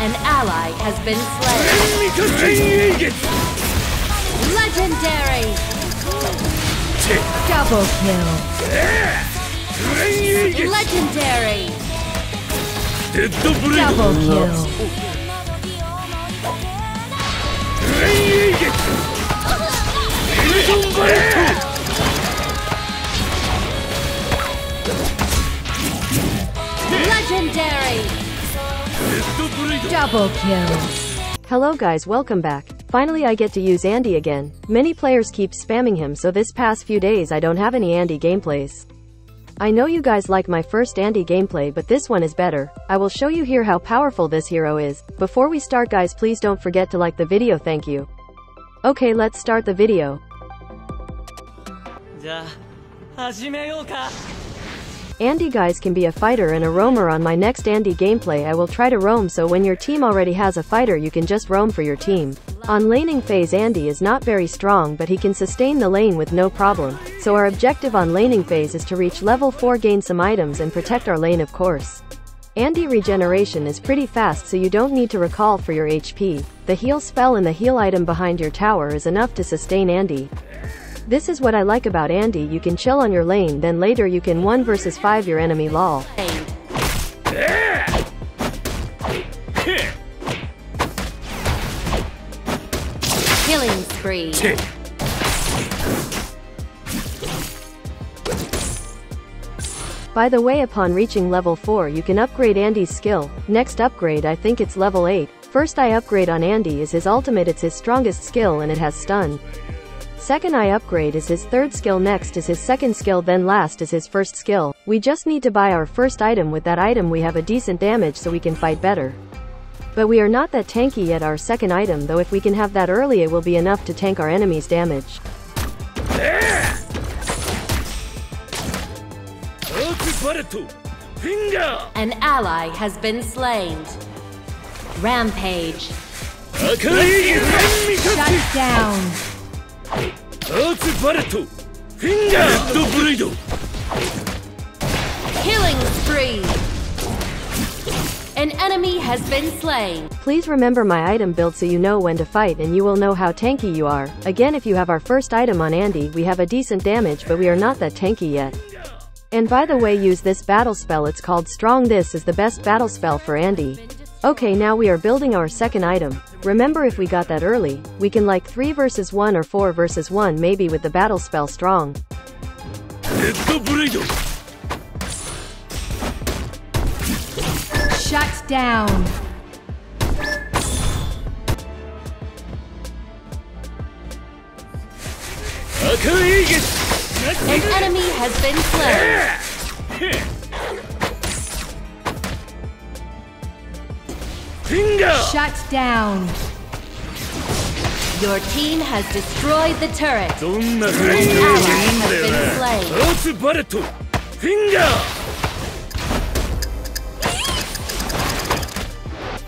An ally has been slain. Legendary! Double kill. Legendary! Double kill. Double kill. Hello guys welcome back. Finally I get to use Andy again. Many players keep spamming him so this past few days I don't have any Andy gameplays. I know you guys like my first Andy gameplay but this one is better. I will show you here how powerful this hero is. Before we start guys please don't forget to like the video thank you. Okay let's start the video. じゃあ始めようか Andy guys can be a fighter and a roamer on my next Andy gameplay I will try to roam so when your team already has a fighter you can just roam for your team. On laning phase Andy is not very strong but he can sustain the lane with no problem, so our objective on laning phase is to reach level 4 gain some items and protect our lane of course. Andy regeneration is pretty fast so you don't need to recall for your HP. The heal spell and the heal item behind your tower is enough to sustain Andy. This is what I like about Andy, you can chill on your lane then later you can 1 versus 5 your enemy lol. Killing spree. By the way upon reaching level 4 you can upgrade Andy's skill, next upgrade I think it's level 8. First I upgrade on Andy is his ultimate it's his strongest skill and it has stun. Second I upgrade is his third skill next is his second skill then last is his first skill. We just need to buy our first item with that item we have a decent damage so we can fight better. But we are not that tanky yet our second item though if we can have that early it will be enough to tank our enemy's damage. An ally has been slain. Rampage. Shut down. Killing spree. An enemy has been slain. Please remember my item build so you know when to fight and you will know how tanky you are. Again if you have our first item on Andy we have a decent damage but we are not that tanky yet. And by the way use this battle spell it's called strong this is the best battle spell for Andy. Okay now we are building our second item. Remember if we got that early, we can like 3 versus 1 or 4 versus 1 maybe with the battle spell strong. Shut down. An enemy has been slain. Shut down. Your team has destroyed the turret. An ally has been slain.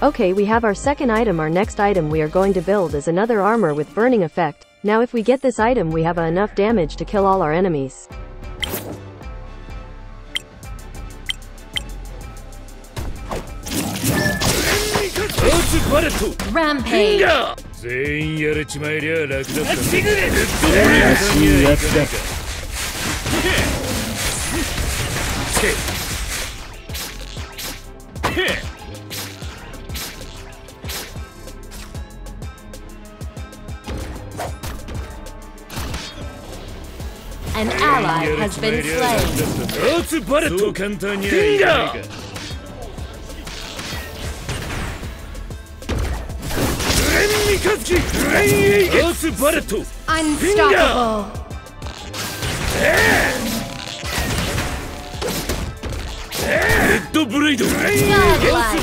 Okay, we have our second item. Our next item we are going to build is another armor with burning effect. Now if we get this item we have enough damage to kill all our enemies. バレットランペインガー全員やれちまえりゃ楽だったなシグレットらしいやつだアンアライ has been slain そう簡単にはいかないか Kamikaze! Earth Unstoppable! Red Blade! Earth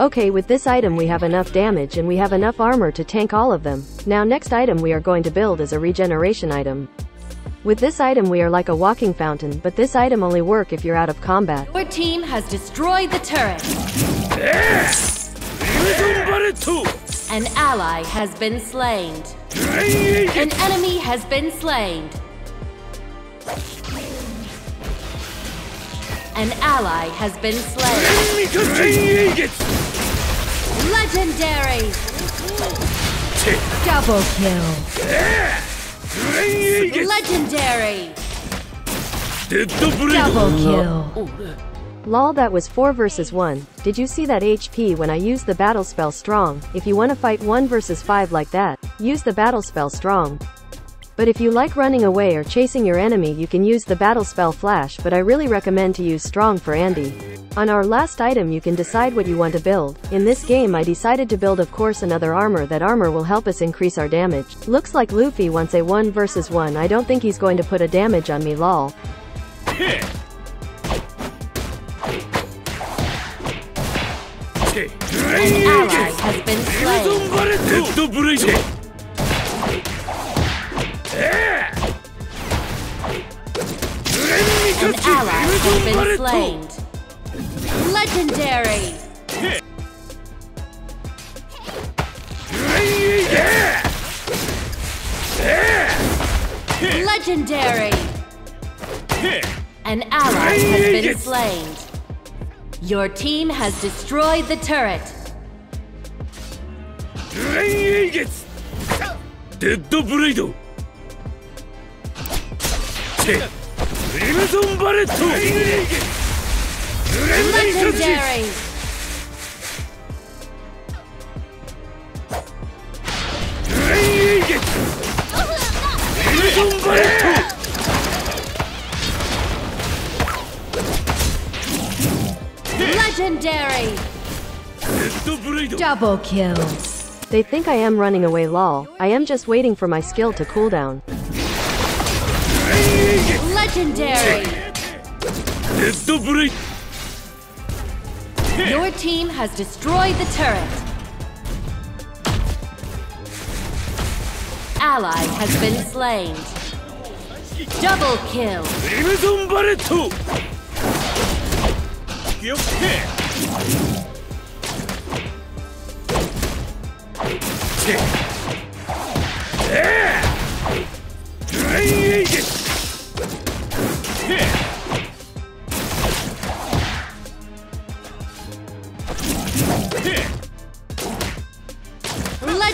Okay, with this item we have enough damage and we have enough armor to tank all of them. Now next item we are going to build is a regeneration item. With this item we are like a walking fountain, but this item only work if you're out of combat. Your team has destroyed the turret. An ally has been slain. An enemy has been slain. An ally has been slain. Legendary! Double kill. Legendary! Double kill. Lol that was 4 versus 1. Did you see that HP when I used the battle spell strong? If you wanna fight 1 versus 5 like that, use the battle spell strong. But if you like running away or chasing your enemy you can use the battle spell flash but I really recommend to use strong for Andy. On our last item you can decide what you want to build. In this game I decided to build of course another armor that armor will help us increase our damage. Looks like Luffy wants a 1 versus 1 I don't think he's going to put a damage on me lol. An ally has been slain. An ally has been slain. Legendary. Legendary. An ally has been slain. Your team has destroyed the turret. Dead Blade! Crimson Barret! Legendary! Crimson Barret! Legendary! Double kills. They think I am running away lol. I am just waiting for my skill to cool down. Legendary! Your team has destroyed the turret. Ally has been slain. Double kill.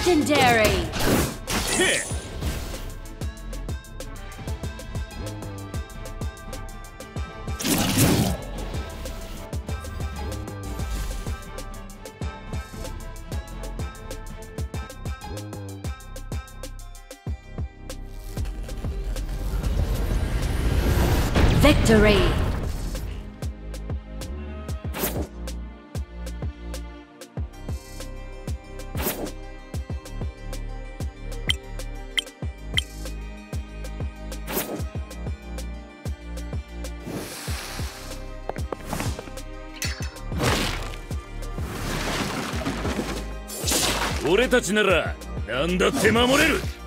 Legendary! Victory.「俺たちなら何だって守れる